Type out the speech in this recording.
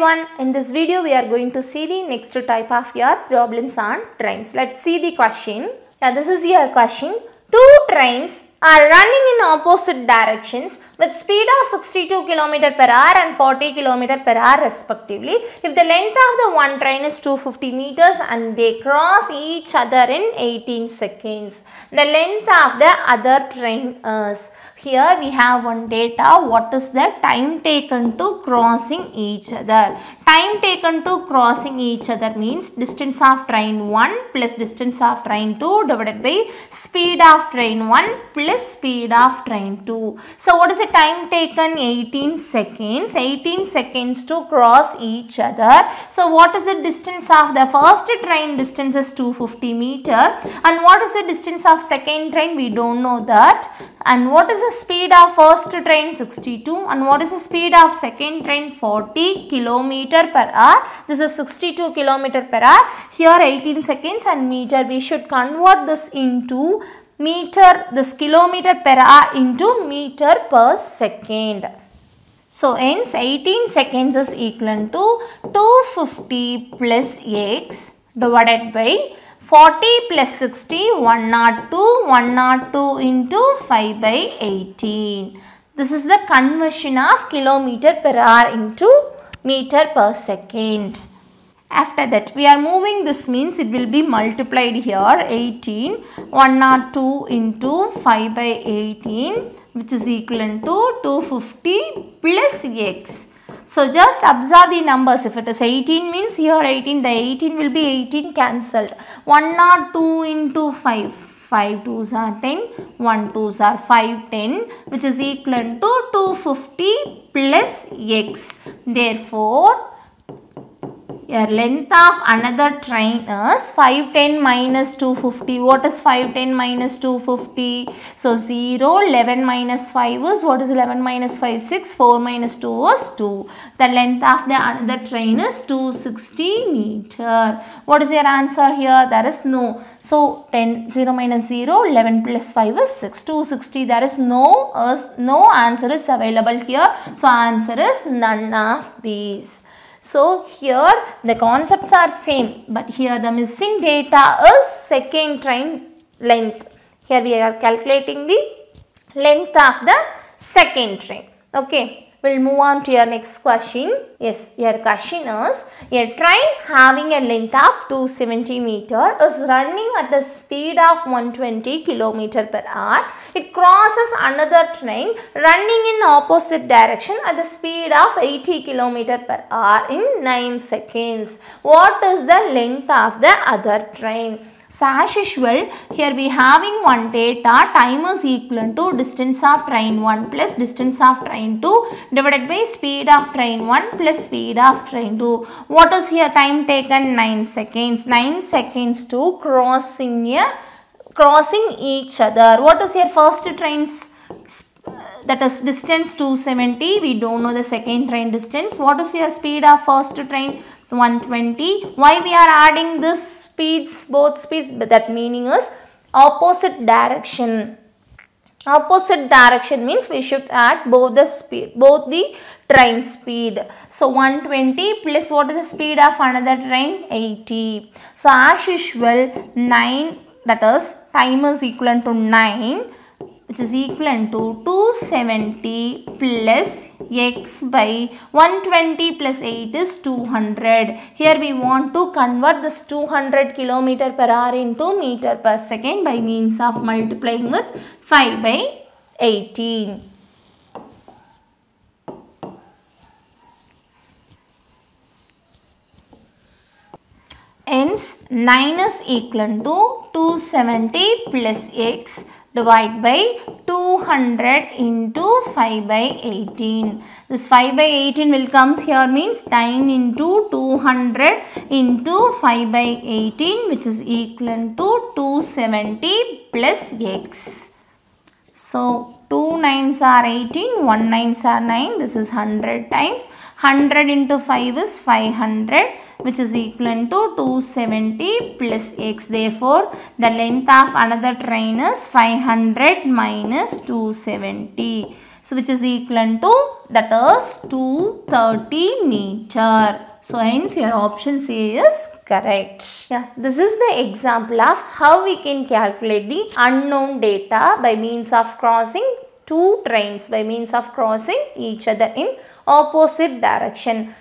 everyone. In this video we are going to see the next type of your problems on trains. Let's see the question. Yeah, this is your question. Two trains are running in opposite directions with speed of 62 km per hour and 40 km per hour respectively. If the length of the one train is 250 meters and they cross each other in 18 seconds. The length of the other train is here we have one data what is the time taken to crossing each other time taken to crossing each other means distance of train 1 plus distance of train 2 divided by speed of train 1 plus speed of train 2 so what is the time taken? 18 seconds. 18 seconds to cross each other. So what is the distance of the first train? Distance is 250 meter. And what is the distance of second train? We don't know that. And what is the speed of first train? 62 and what is the speed of second train? 40 kilometer per hour. This is 62 kilometer per hour. Here 18 seconds. And meter we should convert this into meter this kilometer per hour into meter per second so hence 18 seconds is equal to 250 plus x divided by 40 plus 60 102 102 into 5 by 18. This is the conversion of kilometer per hour into meter per second. After that we are moving this means it will be multiplied here 18 102 into 5 by 18 which is equal to 250 plus x. So just observe the numbers. If it is 18 means here 18, the 18 will be 18 cancelled. 1 not 2 into 5. 5 2s are 10, 1 2s are 5, 10 which is equal to 250 plus x. Therefore, your length of another train is 510 minus 250. What is 510 minus 250? So 0, 11 minus 5 is, what is 11 minus 5? 6, 4 minus 2 is 2. The length of the another train is 260 meter. What is your answer here? There is no. So 10, 0 minus 0, 11 plus 5 is 6, 260. There is no, no answer is available here. So answer is none of these. So here the concepts are same but here the missing data is second train length. Here we are calculating the length of the second train. Okay. We'll move on to your next question. Yes, your question is a train having a length of 270 meter is running at the speed of 120 kilometer per hour. It crosses another train running in opposite direction at the speed of 80 kilometer per hour in 9 seconds. What is the length of the other train? So as usual, here we having one data, time is equal to distance of train 1 plus distance of train 2 divided by speed of train 1 plus speed of train 2. What is here time taken? 9 seconds. 9 seconds to crossing a, crossing each other. What is here first train's that is distance 270 we don't know the second train distance what is your speed of first train 120 why we are adding this speeds both speeds but that meaning is opposite direction. Opposite direction means we should add both the speed both the train speed. So 120 plus what is the speed of another train? 80 so as usual 9 that is time is equivalent to 9 which is equivalent to 270 plus x by 120 plus 8 is 200. Here we want to convert this 200 kilometer per hour into meter per second by means of multiplying with 5 by 18. Hence 9 is equal to 270 plus x divide by 200 into 5 by 18. This 5 by 18 will comes here means 9 into 200 into 5 by 18 which is equal to 270 plus x. So 2 9s are 18, 1 9s are 9, this is 100 times. 100 into 5 is 500 which is equivalent to 270 plus x. Therefore, the length of another train is 500 minus 270. So which is equivalent to that is 230 meter. So hence your option C is correct. Yeah, this is the example of how we can calculate the unknown data by means of crossing two trains by means of crossing each other in opposite direction.